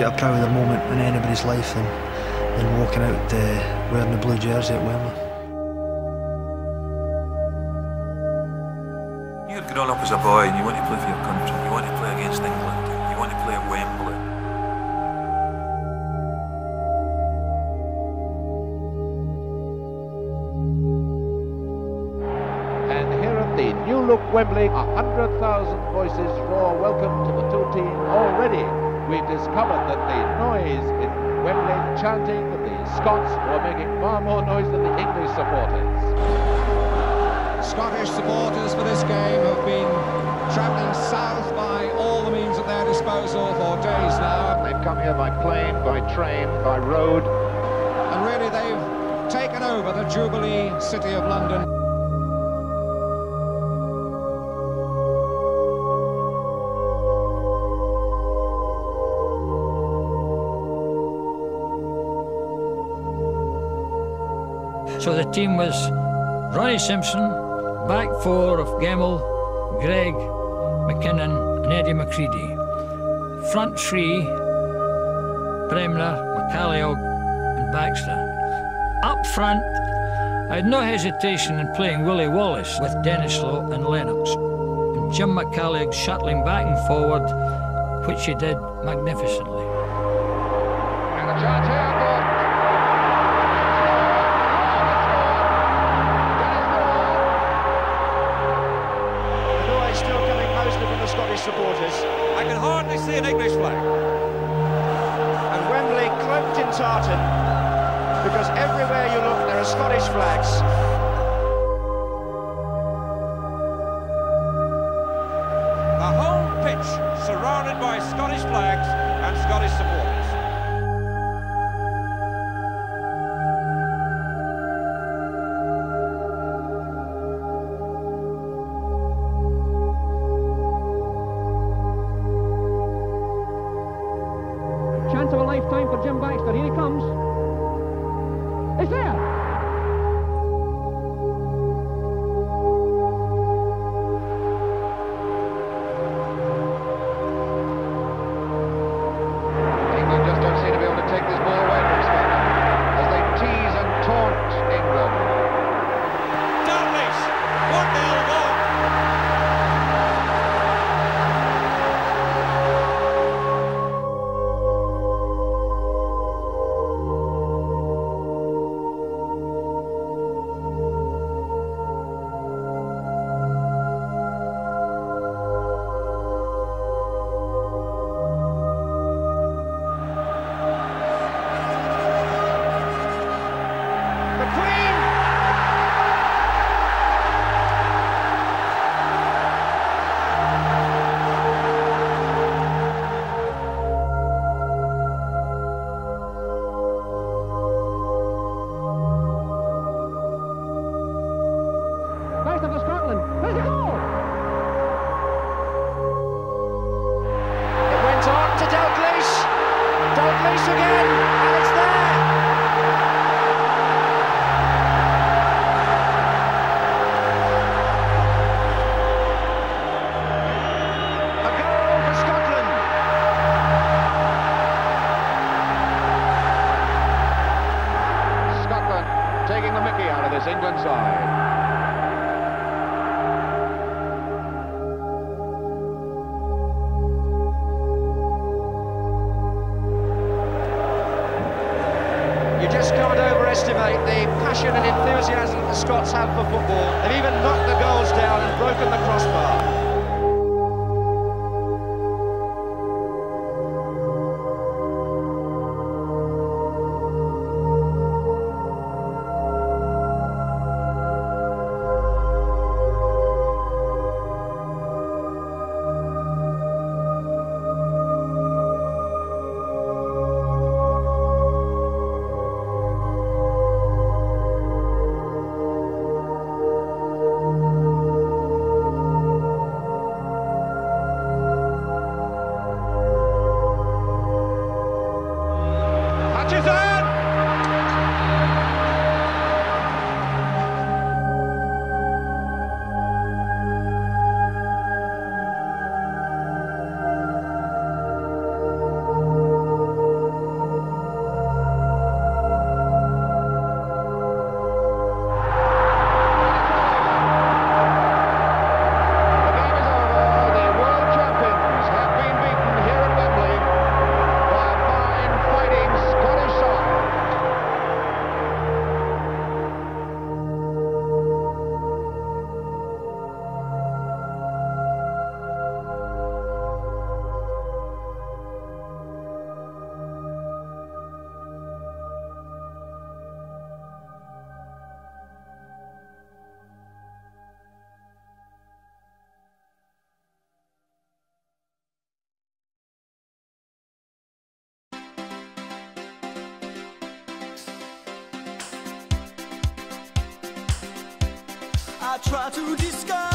get a prouder moment in anybody's life than, than walking out uh, wearing the blue jersey at Wembley. You're grown up as a boy and you want to play for your country, you want to play against England, you want to play at Wembley. And here at the new look Wembley, 100,000 voices roar welcome to the two teams already. We've discovered that the noise in Wembley chanting the Scots were making far more noise than the English supporters. Scottish supporters for this game have been travelling south by all the means at their disposal for days now. They've come here by plane, by train, by road. And really they've taken over the Jubilee City of London. So the team was Ronnie Simpson, back four of Gemmell, Greig, McKinnon, and Eddie McCreadie. Front three, Bremner, McCalliog, and Baxter. Up front, I had no hesitation in playing Willie Wallace with Denis Law and Lennox, and Jim McCalliog shuttling back and forward, which he did magnificently. And The see an English flag. And Wembley cloaked in tartan because everywhere you look there are Scottish flags. Jim Baxter. Here he the mickey out of this England side. You just can't overestimate the passion and enthusiasm the Scots have for football. They've even knocked the goals down and broken the crossbar. Try to disguise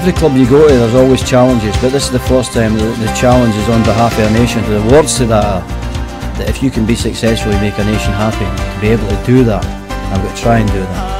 every club you go to, there's always challenges, but this is the first time the, the challenge is on behalf of our nation. The words to that are that if you can be successful, you make a nation happy. To be able to do that, I'm going to try and do that.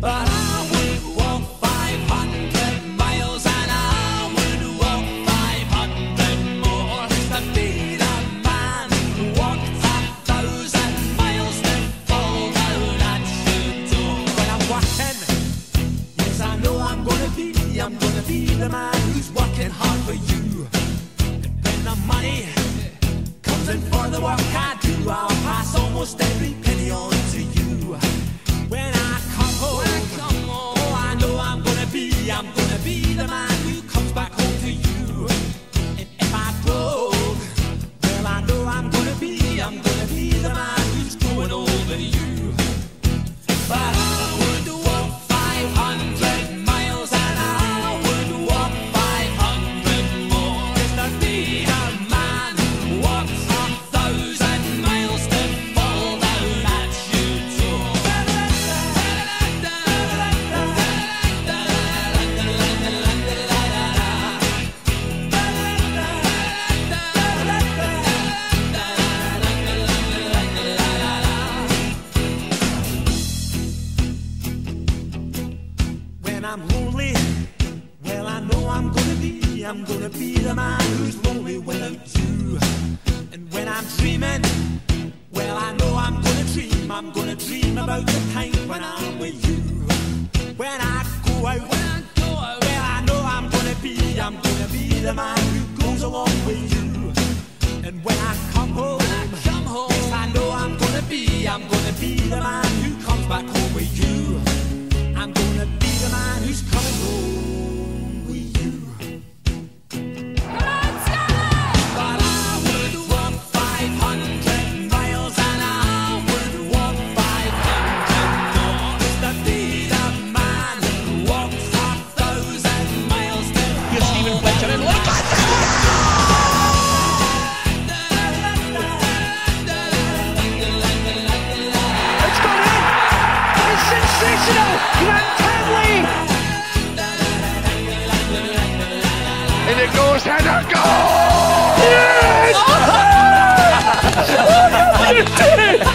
but I would want 500. be the man. I'm gonna be the man who's lonely without you And when I'm dreaming Well I know I'm gonna dream. I'm gonna dream about the time when I'm with you. When I go out When I go out Well I know I'm gonna be I'm gonna be the man who goes along with you. And when I come home, when I come home Yes I know I'm gonna be I'm gonna be the man who comes back home. Grant! And it goes header goal! Yes! oh, you did it! Grant